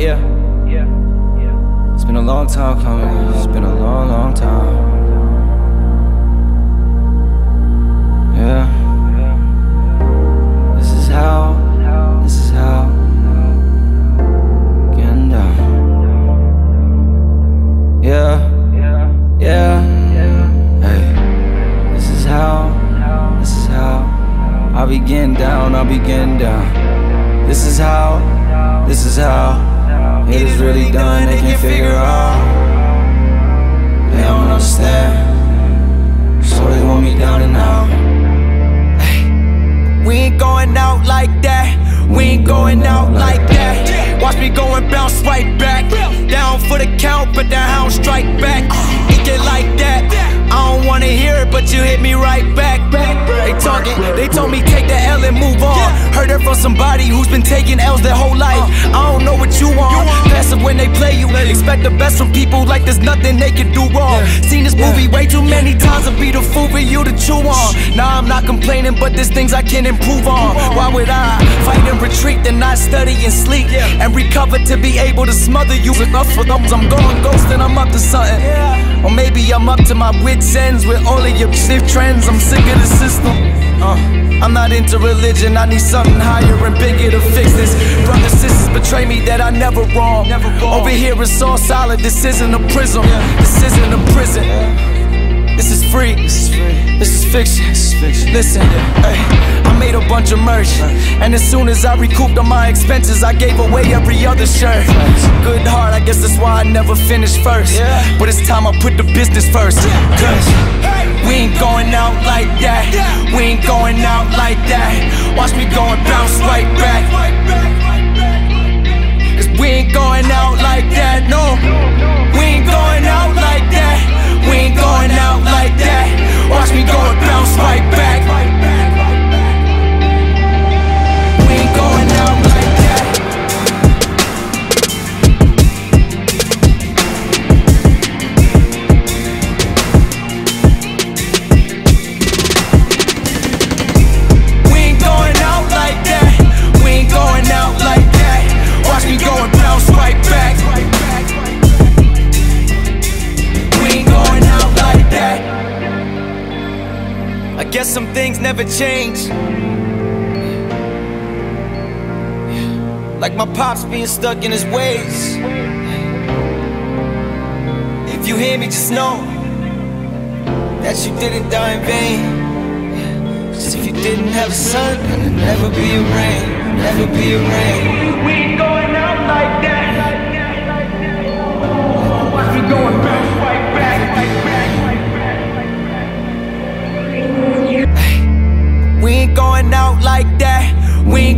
Yeah. Yeah. Yeah. It's been a long time coming. It's been a long, long time. Yeah. This is how. This is how. Getting down. Yeah. Yeah. Hey. This is how. This is how. I'll be getting down. I'll be getting down. This is how. This is how. It is really done. They can't figure out. They don't understand. So they want me down and out. We ain't going out like that. We ain't going out like that. Watch me go and bounce right back. Down for the count, but the hound strike back. It get like that. I don't wanna hear it, but you hit me right back. They talking, they told me take the L and move on. Heard it from somebody who's been taking L's their whole life. I don't know what you want. Passive when they play you. Expect the best from people like there's nothing they can do wrong. Seen this movie way too many times to be the fool for you to chew on. Nah, I'm not complaining, but there's things I can improve on. Why would I fight and retreat and not study and sleep and recover to be able to smother you enough for those I'm going ghost and I'm up to something. Or maybe I'm up to my wits ends with all of your shift trends. I'm sick of the system. Uh, I'm not into religion. I need something higher and bigger to fix this. Brothers, sisters betray me that I never wrong. Over here it's all solid. This isn't a prison. This isn't a prison. This is free. This is fiction. Listen, ay, I made a bunch of merch, and as soon as I recouped on my expenses, I gave away every other shirt. Good heart, I guess that's why I never finished first. Yeah. But it's time I put the business first. Cause we ain't going out like that. We ain't going out like that. Watch me go and bounce right back. Cause we ain't going guess some things never change. Like my pops being stuck in his ways. If you hear me, just know that you didn't die in vain. Cause if you didn't have a son, there'd never be a rain, never be a rain. We ain't going out like that. Watch me go and bounce right back.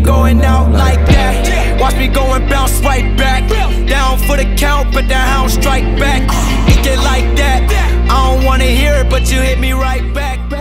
Going out like that. Watch me go and bounce right back. Down for the count, but the hound strike back. It like that. I don't wanna hear it, but you hit me right back.